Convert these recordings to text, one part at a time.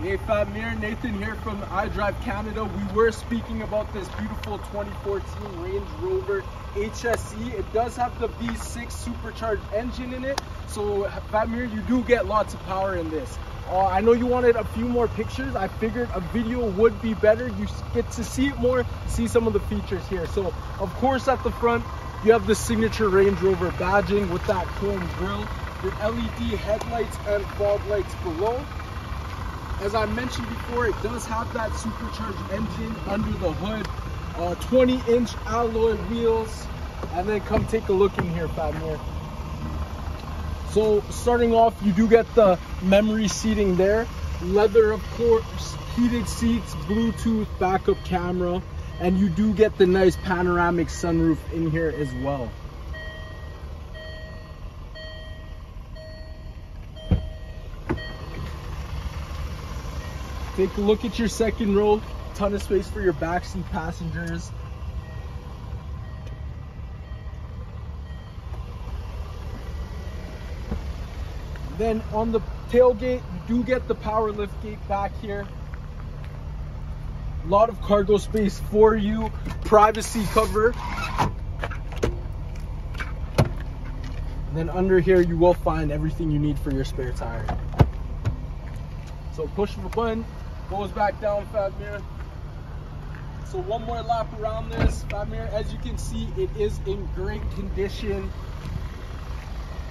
Hey Fatmir, Nathan here from iDrive Canada. We were speaking about this beautiful 2014 Range Rover HSE. It does have the V6 supercharged engine in it. So Fatmir, you do get lots of power in this. Uh, I know you wanted a few more pictures. I figured a video would be better. You get to see it more, see some of the features here. So of course at the front, you have the signature Range Rover badging with that chrome grille, your LED headlights and fog lights below as I mentioned before, it does have that supercharged engine under the hood, uh, 20 inch alloy wheels, and then come take a look in here, Fatmir. So starting off, you do get the memory seating there, leather of course, heated seats, Bluetooth backup camera, and you do get the nice panoramic sunroof in here as well. Take a look at your second row. Ton of space for your backseat passengers. Then on the tailgate, you do get the power lift gate back here. A lot of cargo space for you. Privacy cover. And then under here, you will find everything you need for your spare tire. So push the button, goes back down Fatmir. So one more lap around this Fatmir. As you can see, it is in great condition.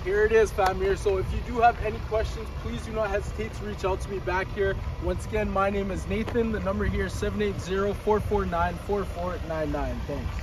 Here it is Fatmir. So if you do have any questions, please do not hesitate to reach out to me back here. Once again, my name is Nathan. The number here is 780-449-4499. Thanks.